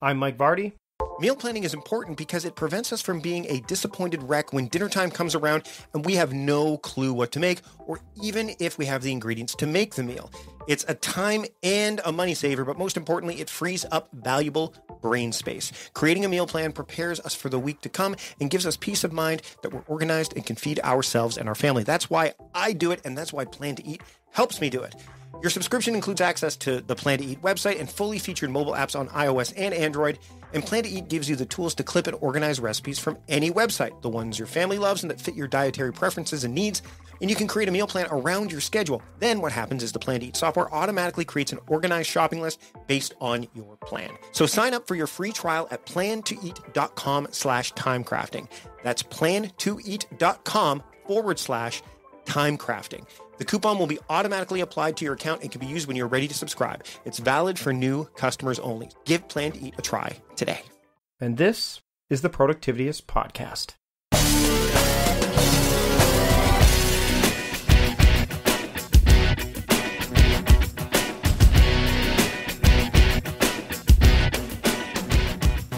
I'm Mike Vardy. Meal planning is important because it prevents us from being a disappointed wreck when dinner time comes around and we have no clue what to make, or even if we have the ingredients to make the meal. It's a time and a money saver, but most importantly, it frees up valuable brain space. Creating a meal plan prepares us for the week to come and gives us peace of mind that we're organized and can feed ourselves and our family. That's why I do it, and that's why Plan to Eat helps me do it. Your subscription includes access to the Plan to Eat website and fully featured mobile apps on iOS and Android. And Plan to Eat gives you the tools to clip and organize recipes from any website, the ones your family loves and that fit your dietary preferences and needs. And you can create a meal plan around your schedule. Then what happens is the Plan to Eat software automatically creates an organized shopping list based on your plan. So sign up for your free trial at plantoeat.com slash timecrafting. That's plantoeat.com forward slash timecrafting. The coupon will be automatically applied to your account and can be used when you're ready to subscribe. It's valid for new customers only. Give Plan to Eat a try today. And this is the Productivityist Podcast.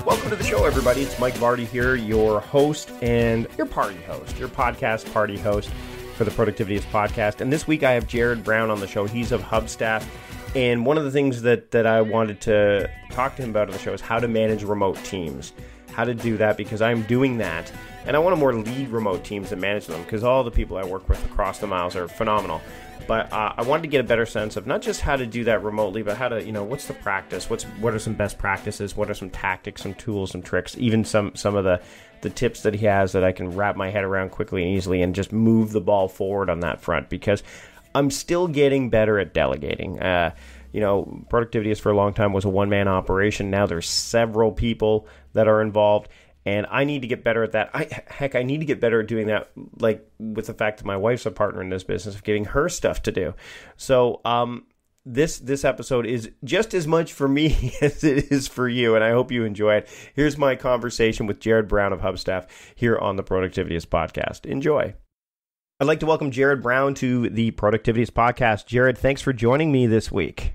Welcome to the show, everybody. It's Mike Vardy here, your host and your party host, your podcast party host for the Productivityist podcast. And this week I have Jared Brown on the show. He's of Hubstaff. And one of the things that, that I wanted to talk to him about on the show is how to manage remote teams. How to do that because I'm doing that. And I want to more lead remote teams and manage them because all the people I work with across the miles are phenomenal. But uh, I wanted to get a better sense of not just how to do that remotely, but how to, you know, what's the practice? What's what are some best practices? What are some tactics, some tools, some tricks? Even some some of the the tips that he has that I can wrap my head around quickly and easily and just move the ball forward on that front because I'm still getting better at delegating. Uh, you know, Productivityist for a long time was a one man operation. Now there's several people that are involved, and I need to get better at that. I heck, I need to get better at doing that. Like with the fact that my wife's a partner in this business of giving her stuff to do. So, um, this this episode is just as much for me as it is for you, and I hope you enjoy it. Here's my conversation with Jared Brown of Hubstaff here on the Productivityist podcast. Enjoy. I'd like to welcome Jared Brown to the Productivityist podcast. Jared, thanks for joining me this week.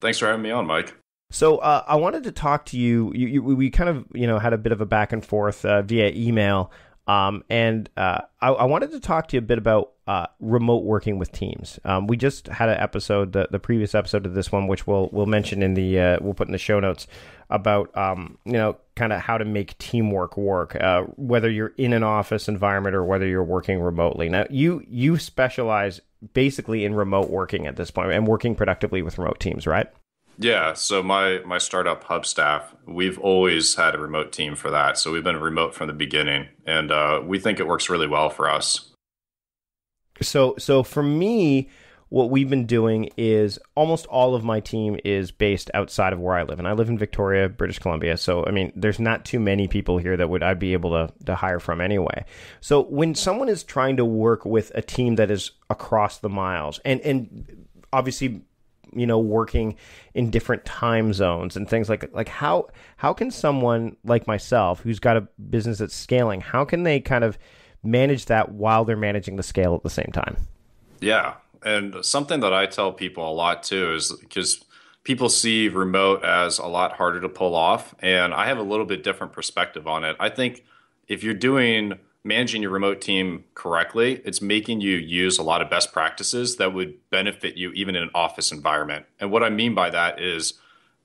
Thanks for having me on, Mike. So uh, I wanted to talk to you. You, you. We kind of you know had a bit of a back and forth uh, via email, um, and uh, I, I, wanted to talk to you a bit about uh, remote working with teams. Um, we just had an episode, the, the previous episode of this one, which we'll we'll mention in the uh, we'll put in the show notes about um, you know kind of how to make teamwork work, uh, whether you're in an office environment or whether you're working remotely. Now you you specialize basically in remote working at this point and working productively with remote teams, right? Yeah, so my my startup Hubstaff, we've always had a remote team for that. So we've been remote from the beginning, and uh, we think it works really well for us. So so for me, what we've been doing is almost all of my team is based outside of where I live, and I live in Victoria, British Columbia. So I mean, there's not too many people here that would I'd be able to to hire from anyway. So when someone is trying to work with a team that is across the miles, and and obviously you know working in different time zones and things like like how how can someone like myself who's got a business that's scaling how can they kind of manage that while they're managing the scale at the same time? Yeah. And something that i tell people a lot too is because people see remote as a lot harder to pull off and i have a little bit different perspective on it. I think if you're doing managing your remote team correctly, it's making you use a lot of best practices that would benefit you even in an office environment. And what I mean by that is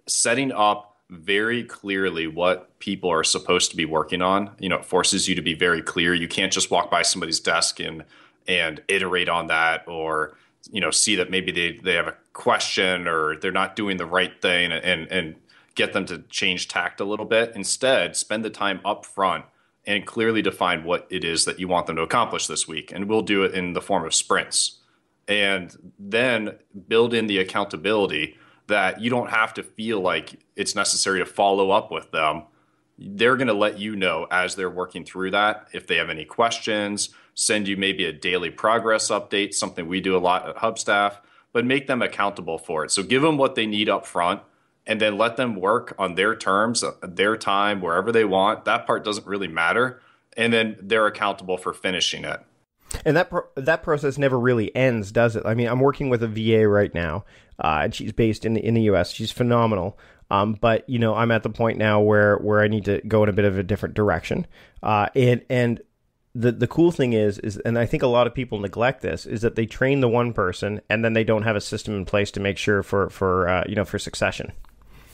setting up very clearly what people are supposed to be working on. You know, it forces you to be very clear. You can't just walk by somebody's desk and and iterate on that or you know see that maybe they, they have a question or they're not doing the right thing and and get them to change tact a little bit. Instead, spend the time up front and clearly define what it is that you want them to accomplish this week. And we'll do it in the form of sprints. And then build in the accountability that you don't have to feel like it's necessary to follow up with them. They're going to let you know as they're working through that if they have any questions, send you maybe a daily progress update, something we do a lot at Hubstaff, but make them accountable for it. So give them what they need up front and then let them work on their terms, uh, their time, wherever they want. That part doesn't really matter. And then they're accountable for finishing it. And that pro- that process never really ends, does it? I mean, I'm working with a VA right now, uh, and she's based in the in the U.S. She's phenomenal. Um, but you know, I'm at the point now where where I need to go in a bit of a different direction. Uh, and and the the cool thing is is and I think a lot of people neglect this is that they train the one person and then they don't have a system in place to make sure for for uh, you know for succession.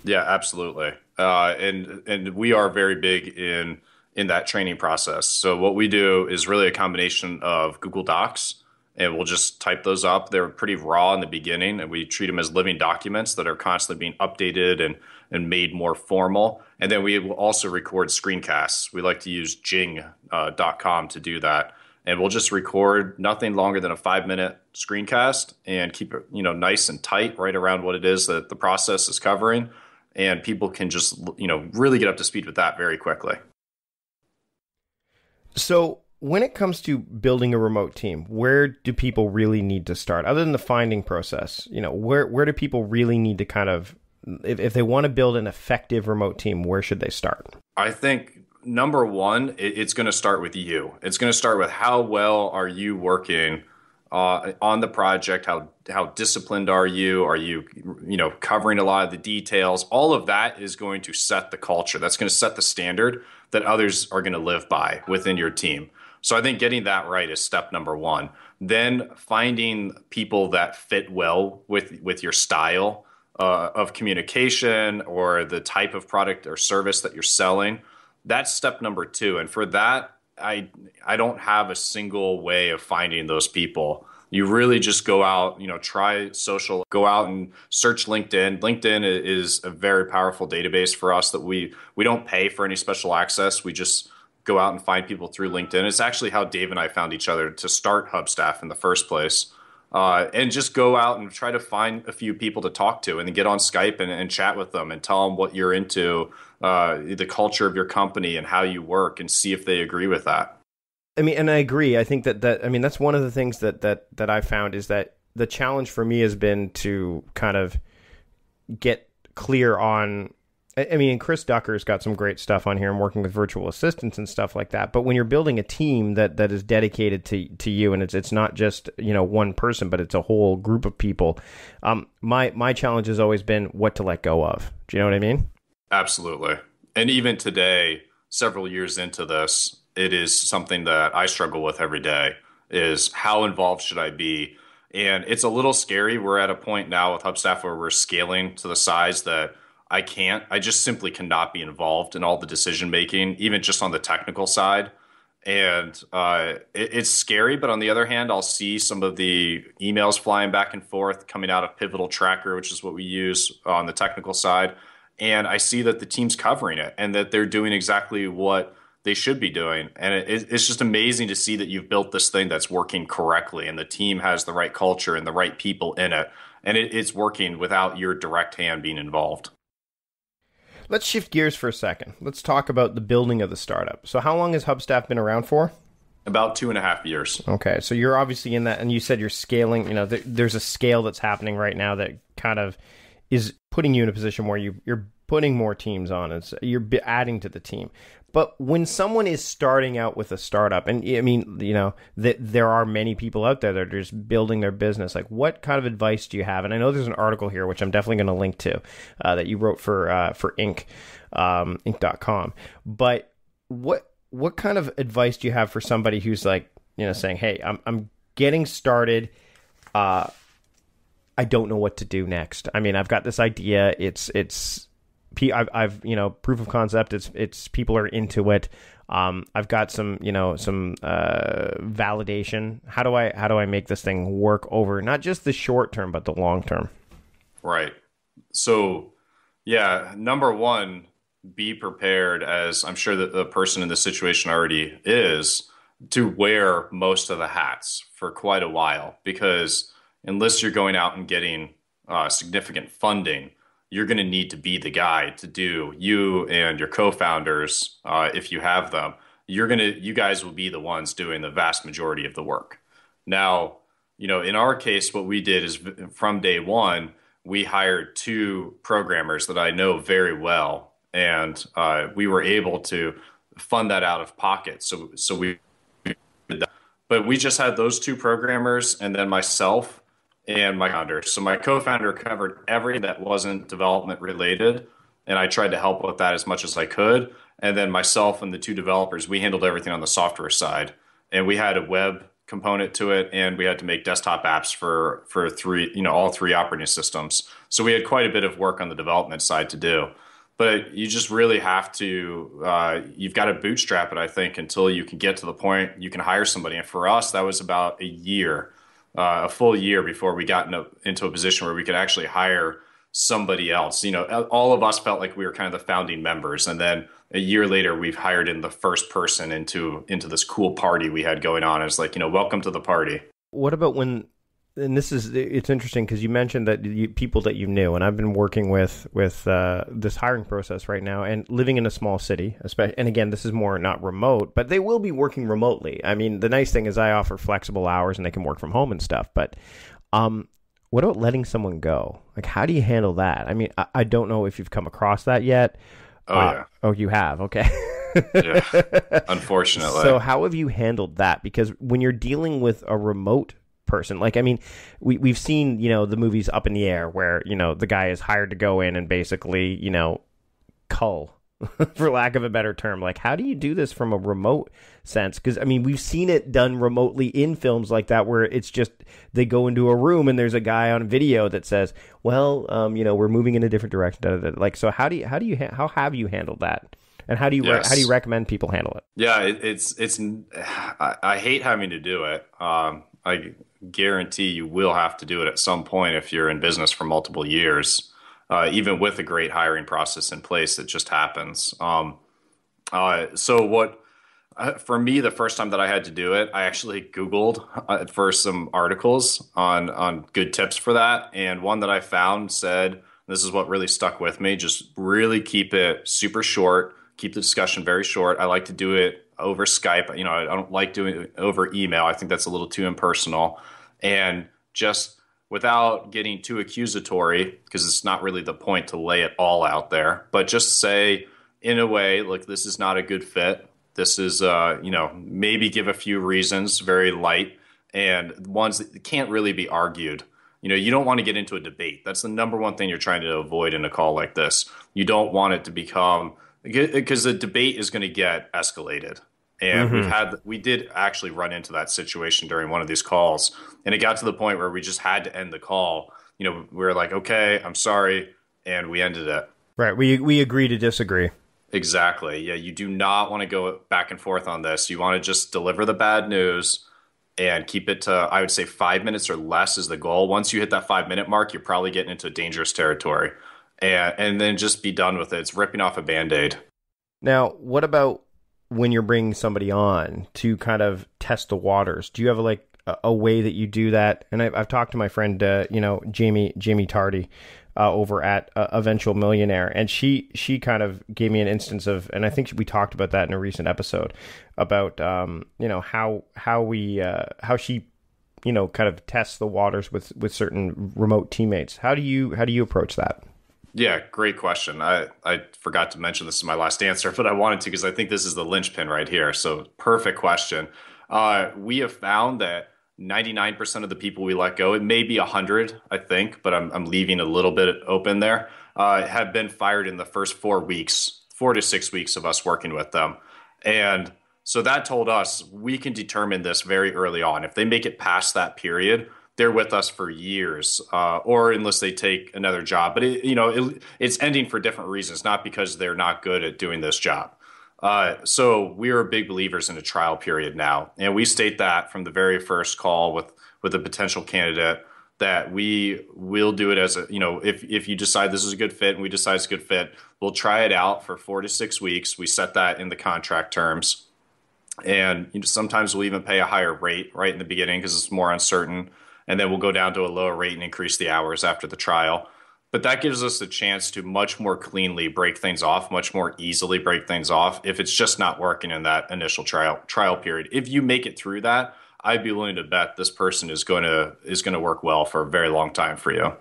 Yeah, absolutely. Uh, and and we are very big in in that training process. So what we do is really a combination of Google Docs and we'll just type those up. They're pretty raw in the beginning, and we treat them as living documents that are constantly being updated and and made more formal. And then we will also record screencasts. We like to use Jing.com uh, to do that, and we'll just record nothing longer than a five minute screencast and keep it you know nice and tight, right around what it is that the process is covering, and people can just you know really get up to speed with that very quickly. So when it comes to building a remote team, where do people really need to start? Other than the finding process, you know, where where do people really need to kind of if, if they want to build an effective remote team, where should they start? I think number one, it, it's going to start with you. It's going to start with how well are you working uh, on the project? How how disciplined are you? Are you you know covering a lot of the details? All of that is going to set the culture. That's going to set the standard that others are going to live by within your team. So I think getting that right is step number one. Then finding people that fit well with with your style uh, of communication or the type of product or service that you're selling. That's step number two. And for that, I I don't have a single way of finding those people. You really just go out, you know, try social, go out and search LinkedIn. LinkedIn is a very powerful database for us that we we don't pay for any special access. We just go out and find people through LinkedIn. It's actually how Dave and I found each other to start Hubstaff in the first place. Uh, and just go out and try to find a few people to talk to and then get on Skype and, and chat with them and tell them what you're into, uh, the culture of your company and how you work and see if they agree with that. I mean, and I agree. I think that, that I mean, that's one of the things that, that, that I found is that the challenge for me has been to kind of get clear on I mean, Chris Ducker's got some great stuff on here and working with virtual assistants and stuff like that. But when you're building a team that, that is dedicated to to you, and it's it's not just you know one person, but it's a whole group of people. Um, my my challenge has always been what to let go of. Do you know what I mean? Absolutely. And even today, several years into this, it is something that I struggle with every day. Is how involved should I be? And it's a little scary. We're at a point now with Hubstaff where we're scaling to the size that I can't. I just simply cannot be involved in all the decision making, even just on the technical side. And uh, it, it's scary, but on the other hand, I'll see some of the emails flying back and forth coming out of Pivotal Tracker, which is what we use on the technical side. And I see that the team's covering it and that they're doing exactly what they should be doing. And it, it's just amazing to see that you've built this thing that's working correctly and the team has the right culture and the right people in it. And it, it's working without your direct hand being involved. Let's shift gears for a second. Let's talk about the building of the startup. So, how long has Hubstaff been around for? About two and a half years. Okay, so you're obviously in that, and you said you're scaling. You know, there's a scale that's happening right now that kind of is putting you in a position where you you're putting more teams on. It's you're adding to the team. But when someone is starting out with a startup, and I mean, you know, that there are many people out there that are just building their business. Like, what kind of advice do you have? And I know there's an article here which I'm definitely going to link to uh, that you wrote for uh, for Inc. Um, Inc.com. But what what kind of advice do you have for somebody who's like, you know, saying, "Hey, I'm I'm getting started." Uh, I don't know what to do next. I mean, I've got this idea. It's it's I've, I've you know proof of concept. It's it's people are into it. Um, I've got some you know some uh, validation. How do I how do I make this thing work over not just the short term but the long term? Right. So yeah, number one, be prepared. As I'm sure that the person in the situation already is to wear most of the hats for quite a while because unless you're going out and getting uh, significant funding you're going to need to be the guy to do you and your co-founders uh, if you have them. You're going to you guys will be the ones doing the vast majority of the work. Now you know in our case what we did is from day one we hired two programmers that i know very well and uh, we were able to fund that out of pocket. So so we but we just had those two programmers and then myself and my founder. So my co-founder covered everything that wasn't development related, and I tried to help with that as much as I could. And then myself and the two developers, we handled everything on the software side, and we had a web component to it, and we had to make desktop apps for for three, you know, all three operating systems. So we had quite a bit of work on the development side to do. But you just really have to, uh, you've got to bootstrap it, I think, until you can get to the point you can hire somebody. And for us, that was about a year, uh, a full year before we got into, into a position where we could actually hire somebody else. You know, all of us felt like we were kind of the founding members, and then a year later, we've hired in the first person into into this cool party we had going on. It's like, you know, welcome to the party. What about when? And this is it's interesting because you mentioned that you, people that you knew, and I've been working with with uh, this hiring process right now, and living in a small city, especially. And again, this is more not remote, but they will be working remotely. I mean, the nice thing is I offer flexible hours, and they can work from home and stuff. But um, what about letting someone go? Like, how do you handle that? I mean, I, I don't know if you've come across that yet. Oh uh, yeah. Oh, you have. Okay. yeah. Unfortunately. So how have you handled that? Because when you're dealing with a remote person, like I mean, we we've seen you know the movies Up in the Air where you know the guy is hired to go in and basically you know cull for lack of a better term. Like, how do you do this from a remote sense? Because I mean, we've seen it done remotely in films like that, where it's just they go into a room and there's a guy on video that says, "Well, um, you know, we're moving in a different direction." Da, da, da. Like, so how do you how do you how have you handled that? And how do you yes. re- how do you recommend people handle it? Yeah, it, it's it's I, I, hate having to do it. Um, I guarantee you will have to do it at some point if you're in business for multiple years uh, even with a great hiring process in place, it just happens. Um, uh, so what? Uh, for me, the first time that I had to do it, I actually Googled uh, for some articles on on good tips for that, and one that I found said this is what really stuck with me: just really keep it super short, keep the discussion very short. I like to do it over Skype. You know, I don't like doing it over email. I think that's a little too impersonal, and just without getting too accusatory, because it's not really the point to lay it all out there, but just say, in a way, look, this is not a good fit. This is, uh, you know, maybe give a few reasons, very light, and ones that can't really be argued. You know, you don't want to get into a debate. That's the number one thing you're trying to avoid in a call like this. You don't want it to become because the debate is going to get escalated and mm-hmm. we've had we did actually run into that situation during one of these calls. And it got to the point where we just had to end the call. You know we were like okay i'm sorry and we ended it. Right. We we agree to disagree. Exactly. Yeah you do not want to go back and forth on this. You want to just deliver the bad news and keep it to i would say five minutes or less is the goal. Once you hit that five minute mark you're probably getting into dangerous territory. And and then just be done with it. It's ripping off a band-aid. Now what about when you're bringing somebody on to kind of test the waters? Do you have a, like a, a way that you do that? And I've, I've talked to my friend, uh, you know, Jaime Jaime Tardy. Uh, over at uh, Eventual Millionaire, and she she kind of gave me an instance of, and I think we talked about that in a recent episode about um, you know how how we uh, how she you know kind of tests the waters with with certain remote teammates. How do you how do you approach that? Yeah, great question. I, I forgot to mention this in my last answer, but I wanted to because I think this is the linchpin right here. So, perfect question. Uh, we have found that 99% of the people we let go, it may be 100, I think, but I'm, I'm leaving a little bit open there, uh, have been fired in the first four weeks, four to six weeks of us working with them. And so that told us we can determine this very early on. If they make it past that period, they're with us for years, uh, or unless they take another job. But it, you know, it, it's ending for different reasons, not because they're not good at doing this job. Uh, so we are big believers in a trial period now, and we state that from the very first call with with a potential candidate that we will do it as a you know if if you decide this is a good fit and we decide it's a good fit, we'll try it out for four to six weeks. We set that in the contract terms, and you know, sometimes we'll even pay a higher rate right in the beginning because it's more uncertain and then we'll go down to a lower rate and increase the hours after the trial. But that gives us a chance to much more cleanly break things off, much more easily break things off if it's just not working in that initial trial trial period. If you make it through that, I'd be willing to bet this person is going to is going to work well for a very long time for you.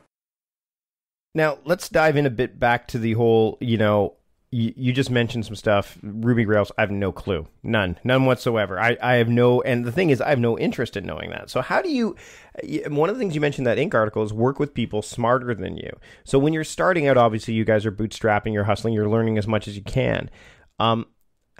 Now, let's dive in a bit back to the whole, you know, you, you just mentioned some stuff. Ruby Rails, I have no clue. None. None whatsoever. I, I have no, and the thing is, I have no interest in knowing that. So, how do you, one of the things you mentioned that Inc. article is work with people smarter than you. So, when you're starting out, obviously, you guys are bootstrapping, you're hustling, you're learning as much as you can. Um,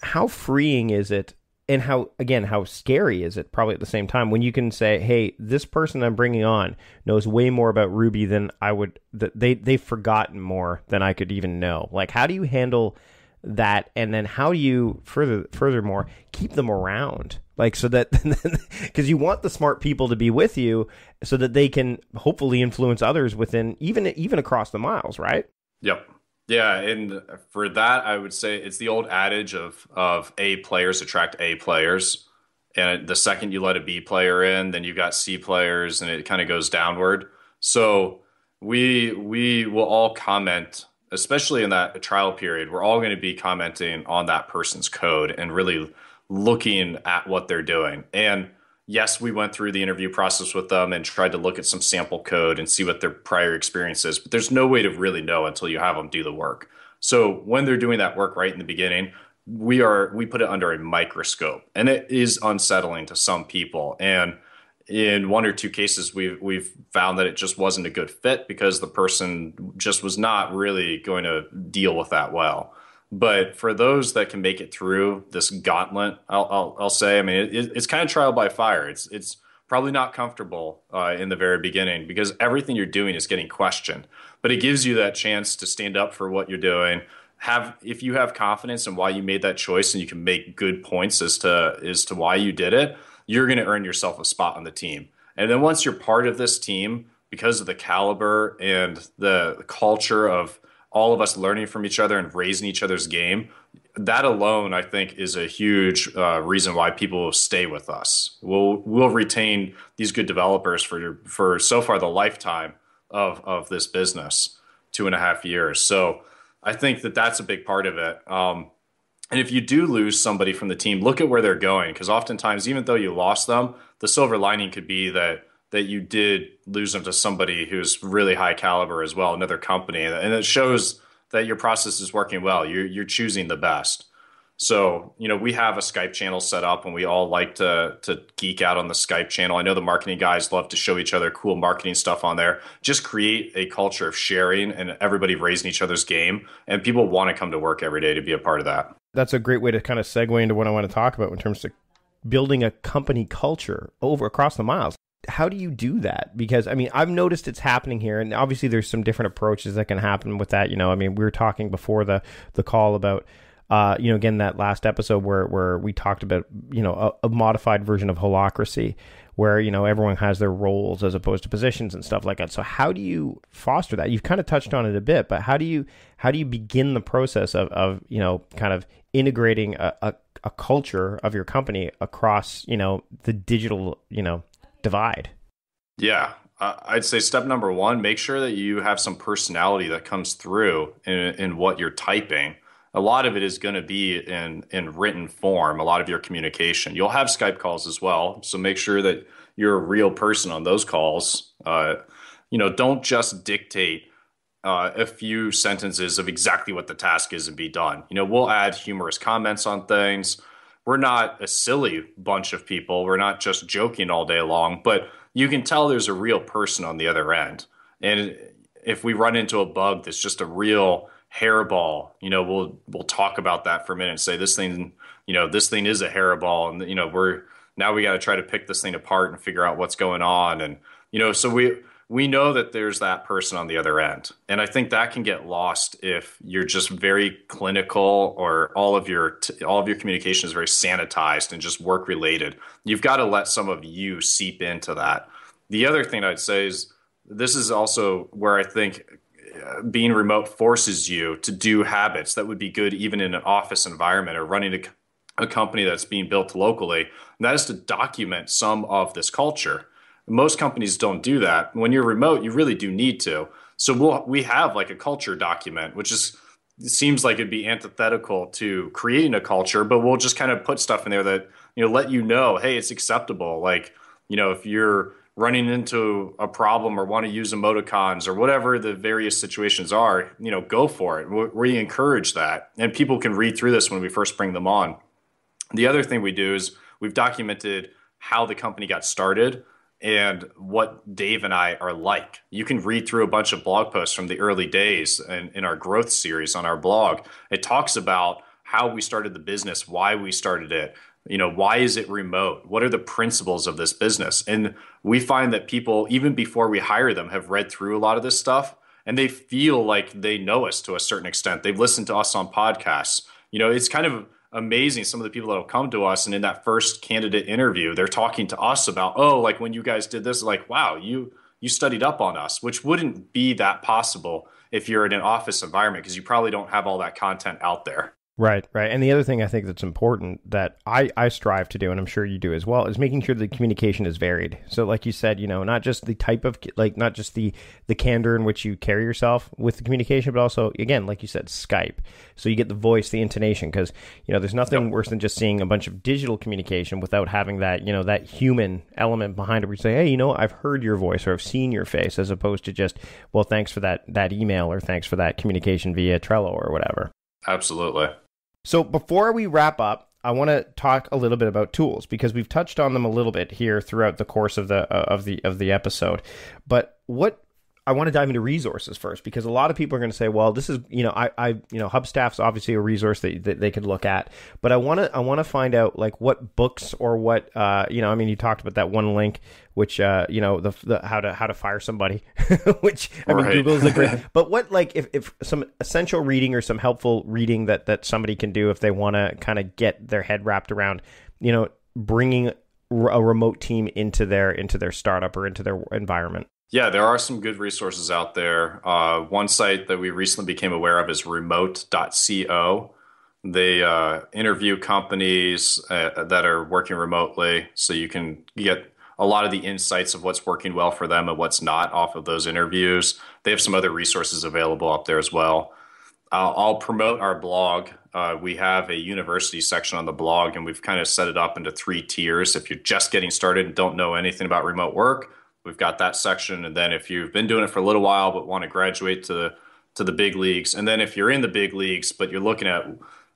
how freeing is it and how again how scary is it probably at the same time when you can say hey this person i'm bringing on knows way more about ruby than i would they they've forgotten more than i could even know. Like how do you handle that? And then how do you further furthermore keep them around? Like so that because you want the smart people to be with you so that they can hopefully influence others within even even across the miles right? Yep yeah, and for that, I would say it's the old adage of of A players attract A players, and the second you let a B player in, then you've got C players, and it kind of goes downward. So we we will all comment, especially in that trial period. We're all going to be commenting on that person's code and really looking at what they're doing. And yes, we went through the interview process with them and tried to look at some sample code and see what their prior experience is, but there's no way to really know until you have them do the work. So when they're doing that work right in the beginning, we are we put it under a microscope and it is unsettling to some people and in one or two cases we've we've found that it just wasn't a good fit because the person just was not really going to deal with that well but for those that can make it through this gauntlet, I'll, I'll, I'll say, I mean, it, it's kind of trial by fire. It's, it's probably not comfortable uh, in the very beginning because everything you're doing is getting questioned. But it gives you that chance to stand up for what you're doing. Have if you have confidence in why you made that choice and you can make good points as to as to why you did it, you're going to earn yourself a spot on the team. And then once you're part of this team, because of the caliber and the, the culture of all of us learning from each other and raising each other's game, that alone, I think, is a huge uh, reason why people stay with us. We'll we'll retain these good developers for for so far the lifetime of of this business, two and a half years. So I think that that's a big part of it. Um, and if you do lose somebody from the team, look at where they're going, because oftentimes, even though you lost them, the silver lining could be that that you did lose them to somebody who's really high caliber as well, another company, and it shows that your process is working well. You're you're choosing the best. So you know we have a Skype channel set up, and we all like to to geek out on the Skype channel. I know the marketing guys love to show each other cool marketing stuff on there. Just create a culture of sharing and everybody raising each other's game, and people want to come to work every day to be a part of that. That's a great way to kind of segue into what I want to talk about in terms of building a company culture over across the miles how do you do that? Because I mean, I've noticed it's happening here, and obviously there's some different approaches that can happen with that. You know, I mean, we were talking before the the call about. Uh, you know, again, that last episode where, where we talked about, you know, a, a modified version of holacracy, where you know everyone has their roles as opposed to positions and stuff like that. So how do you foster that? You've kind of touched on it a bit, but how do you how do you begin the process of, of you know kind of integrating a, a, a culture of your company across you know the digital you know divide? Yeah, I'd say step number one: make sure that you have some personality that comes through in, in what you're typing. A lot of it is going to be in in written form. A lot of your communication. You'll have Skype calls as well, so make sure that you're a real person on those calls. Uh, you know, don't just dictate uh, a few sentences of exactly what the task is and be done. You know, we'll add humorous comments on things we're not a silly bunch of people. We're not just joking all day long, but you can tell there's a real person on the other end. And if we run into a bug that's just a real hairball, you know, we'll we'll talk about that for a minute and say this thing, you know, this thing is a hairball and you know, we're now we got to try to pick this thing apart and figure out what's going on and you know, so we we know that there's that person on the other end. And I think that can get lost if you're just very clinical or all of your t- all of your communication is very sanitized and just work related. You've got to let some of you seep into that. The other thing I'd say is this is also where I think uh, being remote forces you to do habits that would be good even in an office environment or running a, a company that's being built locally. And that is to document some of this culture most companies don't do that. When you're remote, you really do need to. So we'll we have like a culture document, which is seems like it'd be antithetical to creating a culture, but we'll just kind of put stuff in there that you know let you know, hey, it's acceptable. Like you know, if you're running into a problem or want to use emoticons or whatever the various situations are, you know, go for it. We encourage that. And people can read through this when we first bring them on. The other thing we do is we've documented how the company got started and what Dave and I are like. You can read through a bunch of blog posts from the early days in, in our growth series on our blog. It talks about how we started the business, why we started it, you know why is it remote? What are the principles of this business? And we find that people even before we hire them have read through a lot of this stuff and they feel like they know us to a certain extent. They've listened to us on podcasts. You know it's kind of amazing some of the people that will come to us. And in that first candidate interview they're talking to us about oh like when you guys did this like wow you you studied up on us which wouldn't be that possible if you're in an office environment because you probably don't have all that content out there Right, right. And the other thing I think that's important that I, I strive to do, and I'm sure you do as well, is making sure the communication is varied. So, like you said, you know, not just the type of, like, not just the the candor in which you carry yourself with the communication, but also, again, like you said, Skype. So you get the voice, the intonation, because you know, there's nothing yep. worse than just seeing a bunch of digital communication without having that, you know, that human element behind it. Where you say, hey, you know, I've heard your voice or I've seen your face, as opposed to just, well, thanks for that that email or thanks for that communication via Trello or whatever. Absolutely. So before we wrap up, I want to talk a little bit about tools because we've touched on them a little bit here throughout the course of the uh, of the of the episode. But what I want to dive into resources first because a lot of people are going to say, well, this is, you know, I, I you know, Hubstaff's obviously a resource that, that they could look at, but I want to, I want to find out like what books or what, uh, you know, I mean, you talked about that one link, which, uh, you know, the, the how to, how to fire somebody, which I mean, Google is a great, but what, like, if, if some essential reading or some helpful reading that, that somebody can do if they want to kind of get their head wrapped around, you know, bringing a remote team into their, into their startup or into their environment. Yeah, there are some good resources out there. Uh, one site that we recently became aware of is remote.co. They uh, interview companies uh, that are working remotely, so you can get a lot of the insights of what's working well for them and what's not off of those interviews. They have some other resources available up there as well. I'll promote our blog. Uh, we have a university section on the blog, and we've kind of set it up into three tiers. If you're just getting started and don't know anything about remote work, We've got that section, and then if you've been doing it for a little while but want to graduate to the to the big leagues, and then if you're in the big leagues but you're looking at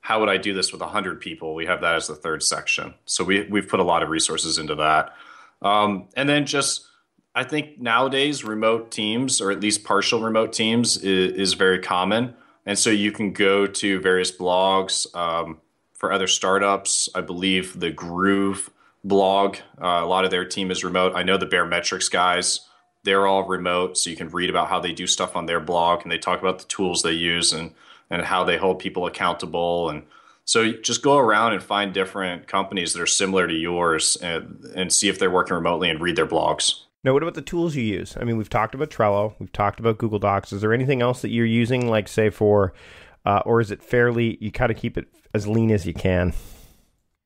how would I do this with 100 people, we have that as the third section. So we we've put a lot of resources into that, um, and then just I think nowadays remote teams or at least partial remote teams is, is very common, and so you can go to various blogs um, for other startups. I believe the Groove blog. Uh, a lot of their team is remote. I know the Baremetrics guys, they're all remote, so you can read about how they do stuff on their blog and they talk about the tools they use and and how they hold people accountable and so just go around and find different companies that are similar to yours and, and see if they're working remotely and read their blogs. Now, what about the tools you use? I mean, we've talked about Trello, we've talked about Google Docs. Is there anything else that you're using, like say for, uh, or is it fairly you kind of keep it as lean as you can?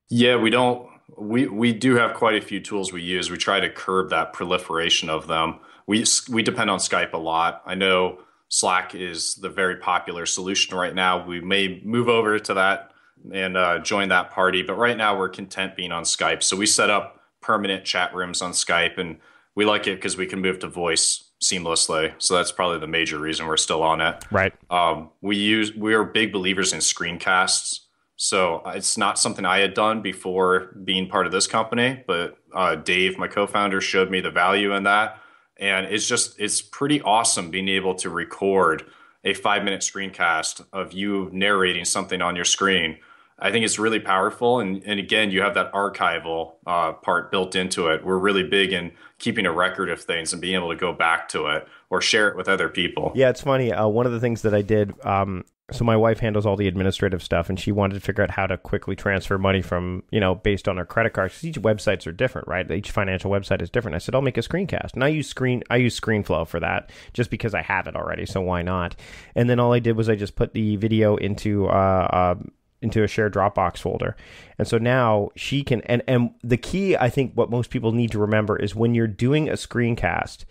Yeah, we don't we we do have quite a few tools we use. We try to curb that proliferation of them. We we depend on Skype a lot. I know Slack is the very popular solution right now. We may move over to that and uh, join that party, but right now we're content being on Skype. So we set up permanent chat rooms on Skype, and we like it because we can move to voice seamlessly. So that's probably the major reason we're still on it. Right. Um, we use we are big believers in screencasts. So uh, it's not something I had done before being part of this company, but uh, Dave, my co-founder, showed me the value in that, and it's just it's pretty awesome being able to record a five-minute screencast of you narrating something on your screen. I think it's really powerful, and and again, you have that archival uh, part built into it. We're really big in keeping a record of things and being able to go back to it or share it with other people. Yeah, it's funny. Uh, one of the things that I did um, so my wife handles all the administrative stuff and she wanted to figure out how to quickly transfer money from you know based on her credit cards each websites are different right each financial website is different i said i'll make a screencast and i use screen i use screenflow for that just because i have it already so why not and then all i did was i just put the video into uh, uh into a shared Dropbox folder. And so now she can and and the key I think what most people need to remember is when you're doing a screencast,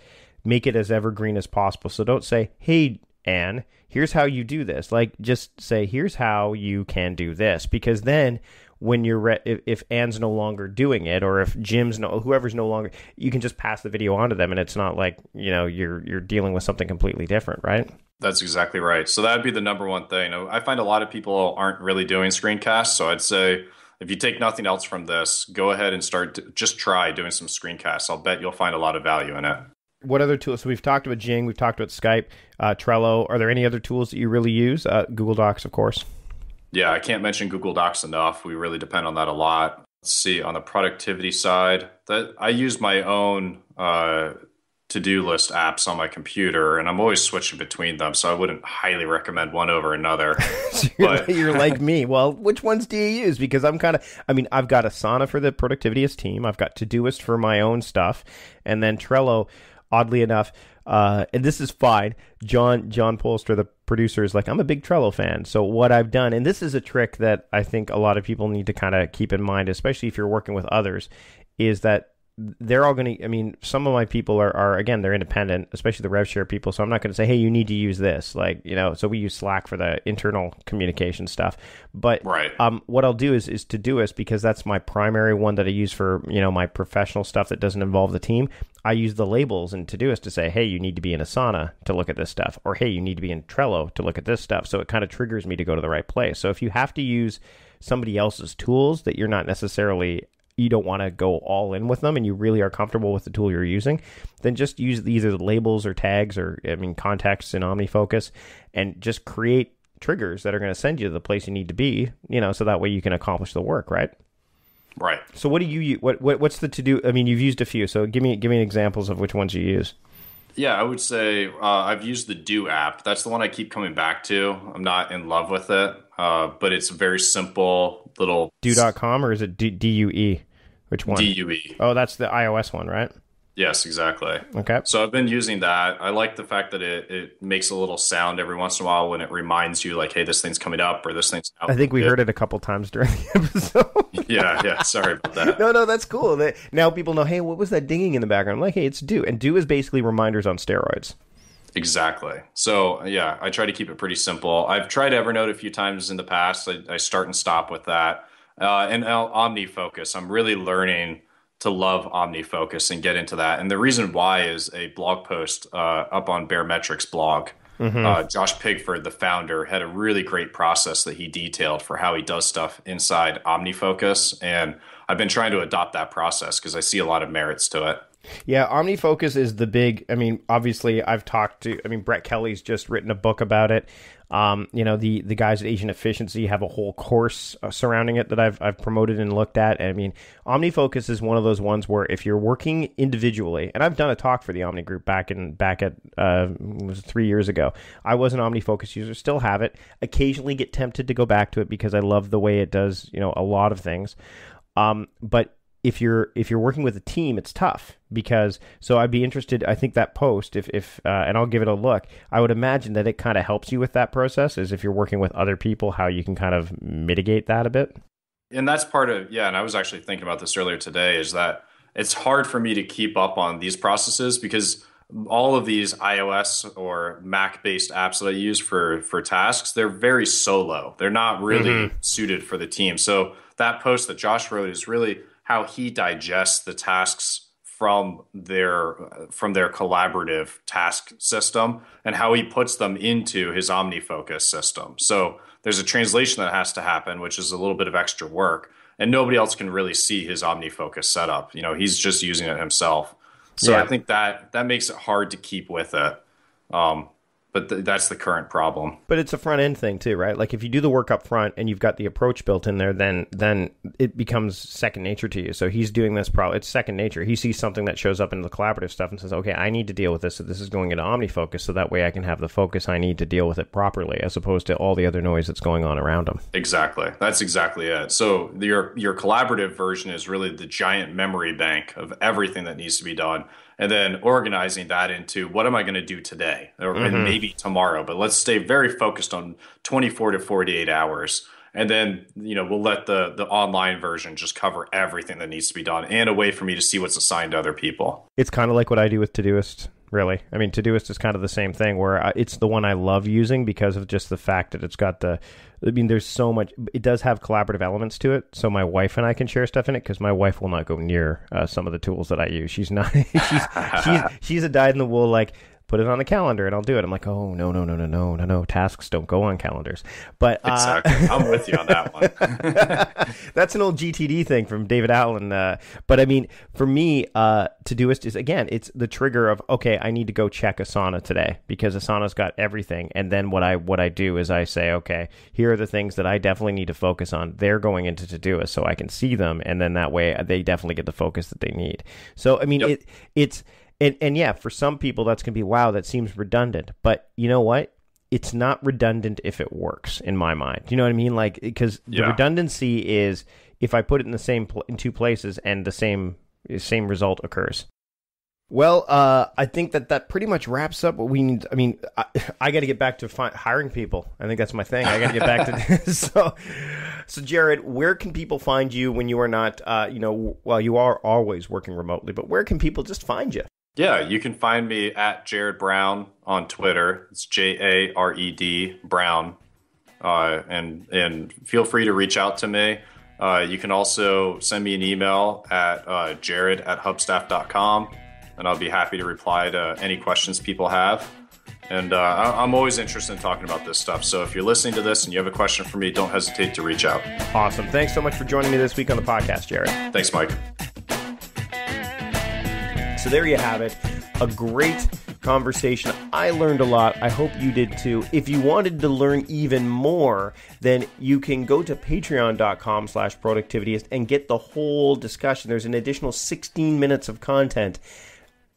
make it as evergreen as possible. So don't say, "Hey, Anne, here's how you do this. Like, just say, here's how you can do this. Because then when you're re- if, if Anne's no longer doing it or if Jim's no whoever's no longer you can just pass the video on to them and it's not like you know you're you're dealing with something completely different right? That's exactly right. So that'd be the number one thing. I find a lot of people aren't really doing screencasts so I'd say if you take nothing else from this go ahead and start just try doing some screencasts. I'll bet you'll find a lot of value in it what other tools? So we've talked about Jing, we've talked about Skype, uh, Trello. Are there any other tools that you really use? Uh, Google Docs, of course. Yeah, I can't mention Google Docs enough. We really depend on that a lot. Let's see on the productivity side, that I use my own uh, to-do list apps on my computer, and I'm always switching between them. So I wouldn't highly recommend one over another. so you're, but... you're like me. Well, which ones do you use? Because I'm kind of, I mean, I've got Asana for the Productivityist team. I've got Todoist for my own stuff, and then Trello. Oddly enough, uh, and this is fine. John John Polster, the producer, is like, I'm a big Trello fan. So what I've done, and this is a trick that I think a lot of people need to kind of keep in mind, especially if you're working with others, is that they're all going to i mean some of my people are, are again they're independent especially the rev share people so i'm not going to say hey you need to use this like you know so we use slack for the internal communication stuff but right. um, what i'll do is is Todoist because that's my primary one that i use for you know my professional stuff that doesn't involve the team i use the labels in Todoist to say hey you need to be in asana to look at this stuff or hey you need to be in trello to look at this stuff so it kind of triggers me to go to the right place so if you have to use somebody else's tools that you're not necessarily you don't want to go all in with them and you really are comfortable with the tool you're using, then just use either the labels or tags or I mean contexts in OmniFocus and just create triggers that are going to send you to the place you need to be, you know, so that way you can accomplish the work, right? Right. So what do you what, what what's the to do? I mean, you've used a few, so give me give me examples of which ones you use. Yeah, I would say uh, I've used the Due app. That's the one I keep coming back to. I'm not in love with it, uh, but it's a very simple little. Do.com or is it D- D-U-E? Which one? DUE. Oh, that's the iOS one, right? Yes, exactly. Okay. So I've been using that. I like the fact that it, it makes a little sound every once in a while when it reminds you, like, hey, this thing's coming up or this thing's out. I think we heard it a couple times during the episode. yeah, yeah. Sorry about that. no, no, that's cool. Now people know, hey, what was that dinging in the background? I'm like, hey, it's Due. And Due is basically reminders on steroids. Exactly. So yeah, I try to keep it pretty simple. I've tried Evernote a few times in the past. I, I start and stop with that. Uh, and OmniFocus, I'm really learning to love OmniFocus and get into that. And the reason why is a blog post uh, up on Baremetrics blog. Mm-hmm. Uh, Josh Pigford, the founder, had a really great process that he detailed for how he does stuff inside OmniFocus. And I've been trying to adopt that process because I see a lot of merits to it. Yeah, OmniFocus is the big. I mean, obviously, I've talked to. I mean, Brett Kelly's just written a book about it. Um, you know, the the guys at Asian Efficiency have a whole course uh, surrounding it that I've I've promoted and looked at. I mean, OmniFocus is one of those ones where if you're working individually, and I've done a talk for the Omni Group back in back at uh, was three years ago. I was an OmniFocus user, still have it. Occasionally get tempted to go back to it because I love the way it does. You know, a lot of things. Um, but if you're if you're working with a team, it's tough because so I'd be interested. I think that post, if if uh, and I'll give it a look. I would imagine that it kind of helps you with that process. Is if you're working with other people, how you can kind of mitigate that a bit. And that's part of yeah. And I was actually thinking about this earlier today. Is that it's hard for me to keep up on these processes because all of these iOS or Mac based apps that I use for for tasks, they're very solo. They're not really mm-hmm. suited for the team. So that post that Josh wrote is really how he digests the tasks from their from their collaborative task system and how he puts them into his OmniFocus system. So there's a translation that has to happen, which is a little bit of extra work, and nobody else can really see his OmniFocus setup. You know, he's just using it himself. So yeah. I think that that makes it hard to keep with it. Um, but th- that's the current problem. But it's a front end thing too, right? Like if you do the work up front and you've got the approach built in there, then then it becomes second nature to you. So he's doing this probably it's second nature. He sees something that shows up in the collaborative stuff and says, "Okay, I need to deal with this. So this is going into OmniFocus, so that way I can have the focus I need to deal with it properly, as opposed to all the other noise that's going on around him." Exactly. That's exactly it. So your your collaborative version is really the giant memory bank of everything that needs to be done and then organizing that into what am I going to do today or mm-hmm. maybe tomorrow. But let's stay very focused on 24 to 48 hours. And then, you know, we'll let the the online version just cover everything that needs to be done and a way for me to see what's assigned to other people. It's kind of like what I do with Todoist. Really. I mean, Todoist is kind of the same thing where it's the one I love using because of just the fact that it's got the. I mean, there's so much. It does have collaborative elements to it, so my wife and I can share stuff in it because my wife will not go near uh, some of the tools that I use. She's not. she's she's she's a dyed in the wool like put it on the calendar and I'll do it. I'm like, oh no no no no no no no tasks don't go on calendars. But uh, exactly, I'm with you on that one. that's an old GTD thing from David Allen. Uh, but I mean, for me, uh, Todoist is again, it's the trigger of okay, I need to go check Asana today because Asana's got everything. And then what I what I do is I say, okay, here are the things that I definitely need to focus on. They're going into to Todoist so I can see them, and then that way they definitely get the focus that they need. So I mean, yep. it it's and and yeah, for some people that's going to be wow, that seems redundant. But you know what? It's not redundant if it works in my mind. You know what I mean? Like because yeah. the redundancy is if I put it in the same pl- in two places and the same same result occurs. Well, uh, I think that that pretty much wraps up what we need. I mean, I, I got to get back to fi- hiring people. I think that's my thing. I got to get back to this. so, so Jared, where can people find you when you are not, uh, you know, well, you are always working remotely, but where can people just find you? Yeah, you can find me at Jared Brown on Twitter. It's J A R E D Brown, uh, and and feel free to reach out to me. Uh, you can also send me an email at uh, jared at hubstaff.com, and I'll be happy to reply to any questions people have. And uh, I'm always interested in talking about this stuff. So if you're listening to this and you have a question for me, don't hesitate to reach out. Awesome. Thanks so much for joining me this week on the podcast, Jared. Thanks, Mike. So there you have it. A great conversation. I learned a lot. I hope you did too. If you wanted to learn even more, then you can go to patreon.com slash productivityist and get the whole discussion. There's an additional 16 minutes of content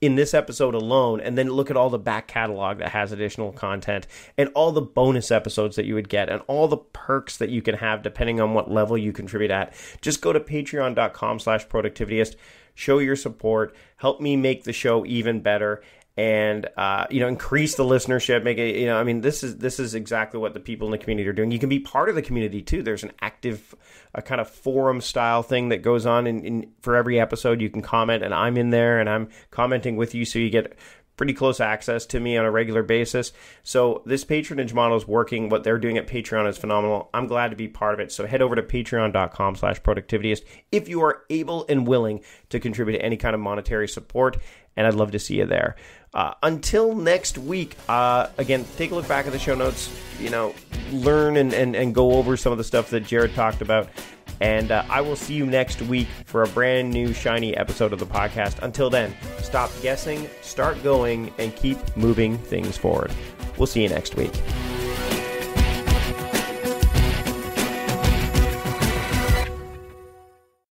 in this episode alone and then look at all the back catalog that has additional content and all the bonus episodes that you would get and all the perks that you can have depending on what level you contribute at. Just go to patreon.com slash productivityist show your support, help me make the show even better and uh, you know increase the listenership make it you know i mean this is this is exactly what the people in the community are doing you can be part of the community too there's an active a kind of forum style thing that goes on in, in for every episode you can comment and i'm in there and i'm commenting with you so you get pretty close access to me on a regular basis. So this patronage model is working. What they're doing at Patreon is phenomenal. I'm glad to be part of it. So head over to patreon.com slash productivityist if you are able and willing to contribute to any kind of monetary support. And I'd love to see you there. Uh, until next week, uh, again, take a look back at the show notes, you know, learn and, and, and go over some of the stuff that Jared talked about. And uh, I will see you next week for a brand new shiny episode of the podcast. Until then, stop guessing, start going, and keep moving things forward. We'll see you next week.